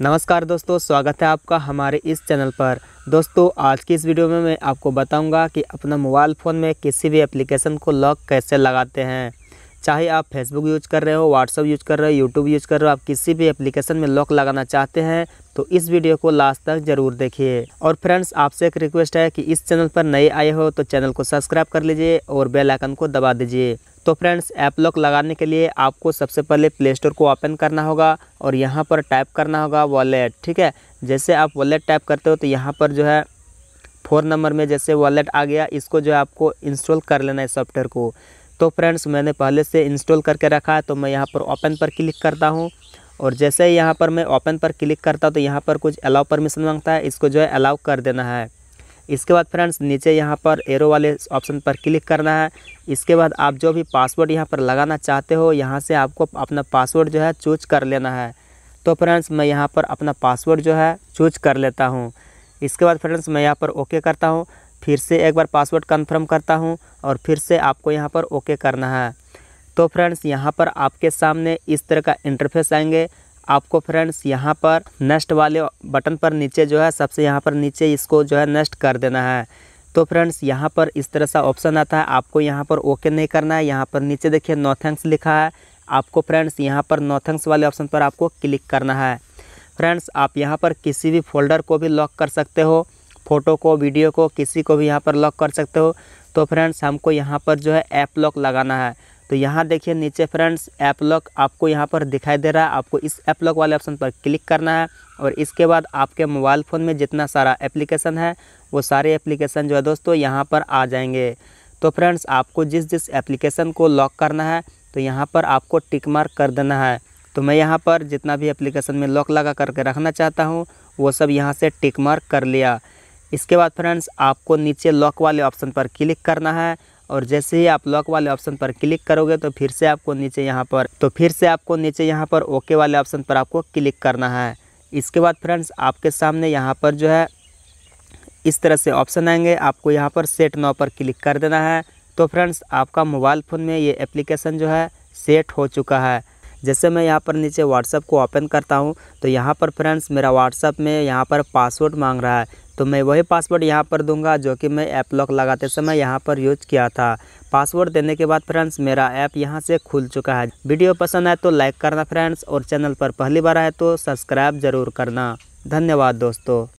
नमस्कार दोस्तों, स्वागत है आपका हमारे इस चैनल पर। दोस्तों, आज की इस वीडियो में मैं आपको बताऊँगा कि अपना मोबाइल फ़ोन में किसी भी एप्लीकेशन को लॉक कैसे लगाते हैं। चाहे आप फेसबुक यूज़ कर रहे हो व्हाट्सअप यूज़ कर रहे हो यूट्यूब यूज़ कर रहे हो, आप किसी भी एप्लीकेशन में लॉक लगाना चाहते हैं तो इस वीडियो को लास्ट तक ज़रूर देखिए। और फ्रेंड्स, आपसे एक रिक्वेस्ट है कि इस चैनल पर नए आए हो तो चैनल को सब्सक्राइब कर लीजिए और बेल आइकन को दबा दीजिए। तो फ्रेंड्स, ऐप लॉक लगाने के लिए आपको सबसे पहले प्ले स्टोर को ओपन करना होगा और यहाँ पर टाइप करना होगा वॉलेट, ठीक है? जैसे आप वॉलेट टाइप करते हो तो यहाँ पर जो है फोर नंबर में जैसे वॉलेट आ गया, इसको जो है आपको इंस्टॉल कर लेना है सॉफ्टवेयर को। तो फ्रेंड्स, मैंने पहले से इंस्टॉल करके रखा है तो मैं यहाँ पर ओपन पर क्लिक करता हूँ और जैसे ही यहाँ पर मैं ओपन पर क्लिक करता हूँ तो यहाँ पर कुछ अलाउ परमिशन माँगता है, इसको जो है अलाउ कर देना है। इसके बाद फ्रेंड्स नीचे यहाँ पर एरो वाले ऑप्शन पर क्लिक करना है। इसके बाद आप जो भी पासवर्ड यहाँ पर लगाना चाहते हो, यहाँ से आपको अपना पासवर्ड जो है चूज़ कर लेना है। तो फ्रेंड्स मैं यहाँ पर अपना पासवर्ड जो है चूज़ कर लेता हूँ। इसके बाद फ्रेंड्स मैं यहाँ पर ओके करता हूँ। फिर से एक बार पासवर्ड कन्फर्म करता हूँ और फिर से आपको यहाँ पर ओके करना है। तो फ्रेंड्स यहाँ पर आपके सामने इस तरह का इंटरफेस आएँगे आपको फ्रेंड्स यहाँ पर नेक्स्ट वाले बटन पर नीचे जो है सबसे यहाँ पर नीचे इसको जो है नेक्स्ट कर देना है तो फ्रेंड्स यहाँ पर इस तरह सा ऑप्शन आता है आपको यहाँ पर ओके नहीं करना है यहाँ पर नीचे देखिए नो थैंक्स लिखा है आपको फ्रेंड्स यहाँ पर नो थैंक्स वाले ऑप्शन पर आपको क्लिक करना है फ्रेंड्स आप यहाँ पर किसी भी फोल्डर को भी लॉक कर सकते हो फ़ोटो को वीडियो को किसी को भी यहाँ पर लॉक कर सकते हो तो फ्रेंड्स हमको यहाँ पर जो है ऐप लॉक लगाना है तो यहाँ देखिए नीचे फ्रेंड्स ऐप लॉक आपको यहाँ पर दिखाई दे रहा है। आपको इस ऐप लॉक वाले ऑप्शन पर क्लिक करना है और इसके बाद आपके मोबाइल फ़ोन में जितना सारा एप्लीकेशन है, वो सारे एप्लीकेशन जो है दोस्तों यहाँ पर आ जाएँगे। तो फ्रेंड्स, आपको जिस जिस एप्लीकेशन को लॉक करना है तो यहाँ पर आपको टिक मार्क कर देना है। तो मैं यहाँ पर जितना भी एप्लीकेशन में लॉक लगा करके रखना चाहता हूँ, वो सब यहाँ से टिक मार्क कर लिया। इसके बाद फ्रेंड्स, आपको नीचे लॉक वाले ऑप्शन पर क्लिक करना है और जैसे ही आप लॉक वाले ऑप्शन पर क्लिक करोगे तो फिर से आपको नीचे यहाँ पर तो फिर से आपको नीचे यहाँ पर ओके वाले ऑप्शन पर आपको क्लिक करना है। इसके बाद फ्रेंड्स आपके सामने यहाँ पर जो है, इस तरह से ऑप्शन आएँगे। आपको यहाँ पर सेट नौ पर क्लिक कर देना है। तो फ्रेंड्स आपका मोबाइल फ़ोन में ये एप्लीकेशन जो है सेट हो चुका है। जैसे मैं यहाँ पर नीचे व्हाट्सअप को ओपन करता हूँ तो यहाँ पर फ्रेंड्स मेरा व्हाट्सअप में यहाँ पर पासवर्ड मांग रहा है। तो मैं वही पासवर्ड यहाँ पर दूँगा जो कि मैं ऐप लॉक लगाते समय यहाँ पर यूज़ किया था। पासवर्ड देने के बाद फ्रेंड्स मेरा ऐप यहाँ से खुल चुका है। वीडियो पसंद आए तो लाइक करना फ्रेंड्स और चैनल पर पहली बार आए तो सब्सक्राइब ज़रूर करना। धन्यवाद दोस्तों।